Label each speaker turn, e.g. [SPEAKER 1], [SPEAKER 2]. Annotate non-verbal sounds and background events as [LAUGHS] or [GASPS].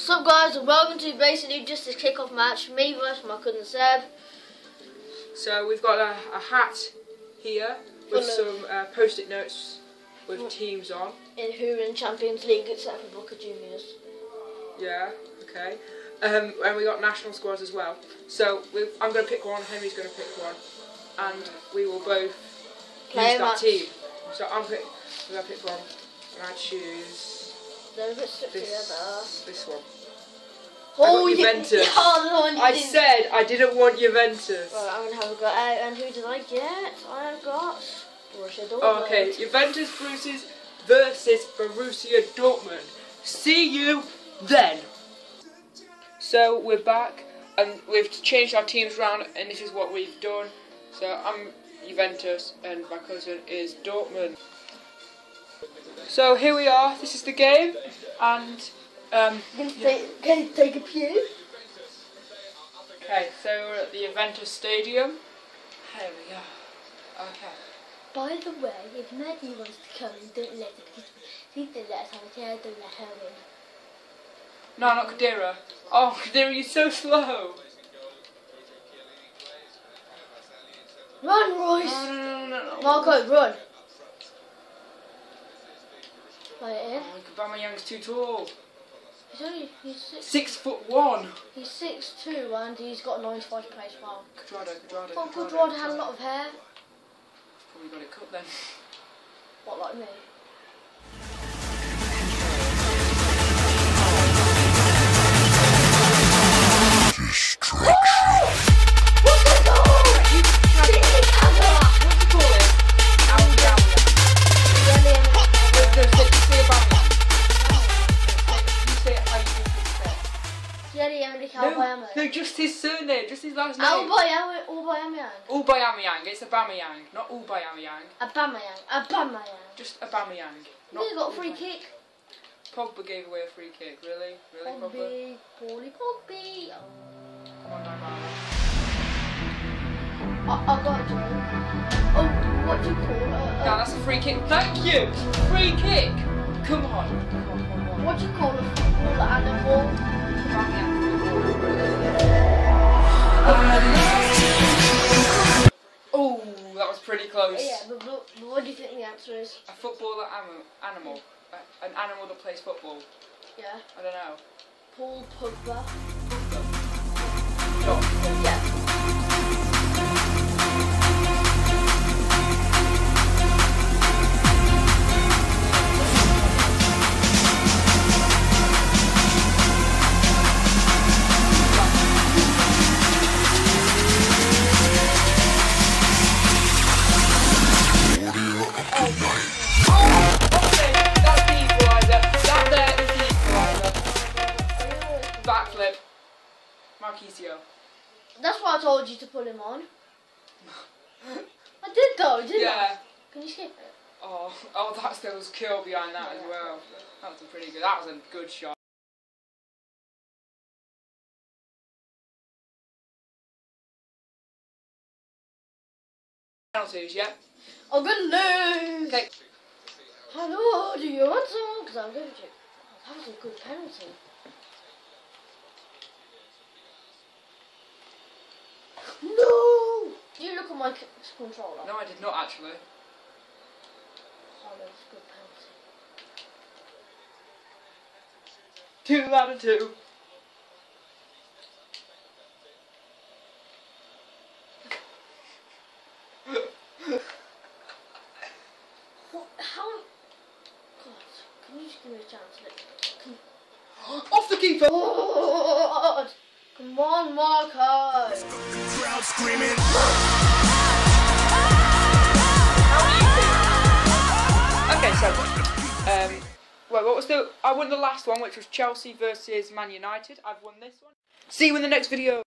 [SPEAKER 1] What's up guys and welcome to basically just a kick-off match, me versus my cousin Seb.
[SPEAKER 2] So we've got a, a hat here with
[SPEAKER 1] Full
[SPEAKER 2] some uh, post-it notes with teams on.
[SPEAKER 1] In who in Champions League except for Boca Juniors.
[SPEAKER 2] Yeah, okay. Um, and we got national squads as well. So I'm going to pick one, Henry's going to pick one, and we will both
[SPEAKER 1] Play
[SPEAKER 2] use that
[SPEAKER 1] match.
[SPEAKER 2] team. So I'm, pick, I'm going to pick one, and I choose
[SPEAKER 1] They're a bit stuck together.
[SPEAKER 2] this, this one.
[SPEAKER 1] Oh,
[SPEAKER 2] got Juventus. [LAUGHS]
[SPEAKER 1] the you
[SPEAKER 2] I
[SPEAKER 1] didn't-
[SPEAKER 2] said I didn't want Juventus.
[SPEAKER 1] I'm gonna have a go. Uh, and who did I get? I have got Borussia Dortmund.
[SPEAKER 2] Oh, okay, Juventus versus versus Borussia Dortmund. See you then. So we're back, and we've changed our teams round, and this is what we've done. So I'm Juventus, and my cousin is Dortmund. So here we are. This is the game, and um,
[SPEAKER 1] Can you take, can you take a pew?
[SPEAKER 2] okay. So we're at the Juventus Stadium. Here we go. Okay.
[SPEAKER 1] By the way, if Maggie wants to come, don't let her. Because don't let us have a chair. Don't let her in.
[SPEAKER 2] No, not Khedira. Oh, [LAUGHS] Khedira, you're so slow.
[SPEAKER 1] Run,
[SPEAKER 2] No, no, no, no, no.
[SPEAKER 1] Marco, run! In.
[SPEAKER 2] Oh, Kabama Young's too tall.
[SPEAKER 1] He's only he's six.
[SPEAKER 2] Six foot one.
[SPEAKER 1] He's six two and he's got 95 pace wow.
[SPEAKER 2] Cuadrado, Cuadrado.
[SPEAKER 1] Oh, Cuadrado had a lot of hair.
[SPEAKER 2] Probably got it cut then.
[SPEAKER 1] What like me? Jerry Emily
[SPEAKER 2] No,
[SPEAKER 1] Calbayama.
[SPEAKER 2] no, just his surname, just his last name.
[SPEAKER 1] Albayama, Albayama.
[SPEAKER 2] Ubayamiyang, it's Abamayang, not Ubayamayang.
[SPEAKER 1] Abamayang, Abamayang.
[SPEAKER 2] Just Abamayang. Not
[SPEAKER 1] He got a free kick.
[SPEAKER 2] Pogba gave away a free kick, really? Really, Pogba?
[SPEAKER 1] Paulie Pogby. Oh.
[SPEAKER 2] Come on, Dybala.
[SPEAKER 1] I, I got it. Oh, what do you call it?
[SPEAKER 2] No,
[SPEAKER 1] Uh,
[SPEAKER 2] that's a free kick. Thank you! Free kick! Come on. Come on, come on.
[SPEAKER 1] what do you call a football animal?
[SPEAKER 2] Oh, that was pretty close.
[SPEAKER 1] Yeah, but, but, but what do you think the answer is?
[SPEAKER 2] A footballer animal, animal, an animal that plays football.
[SPEAKER 1] Yeah,
[SPEAKER 2] I don't know.
[SPEAKER 1] Paul Pogba.
[SPEAKER 2] Dog.
[SPEAKER 1] Yeah.
[SPEAKER 2] Marchisio. That's
[SPEAKER 1] why I told you to pull him on. [LAUGHS] I did though, didn't I?
[SPEAKER 2] Yeah.
[SPEAKER 1] Can you skip it?
[SPEAKER 2] Oh, oh, that's still was curl behind that as well. That was a pretty good. That was a good shot. Penalties, yeah.
[SPEAKER 1] I'm gonna lose.
[SPEAKER 2] Okay.
[SPEAKER 1] Hello, do you want some? Because I'm going to. Oh, that was a good penalty. No! You look at my controller.
[SPEAKER 2] No, I did not actually.
[SPEAKER 1] Oh, that was a good penalty.
[SPEAKER 2] Two out of two.
[SPEAKER 1] What? How? God, can you just give me a chance? Can... [GASPS]
[SPEAKER 2] Off the keeper.
[SPEAKER 1] God! Come more card.
[SPEAKER 3] Crowd screaming.
[SPEAKER 2] Okay, so um, well, what was the? I won the last one, which was Chelsea versus Man United. I've won this one. See you in the next video.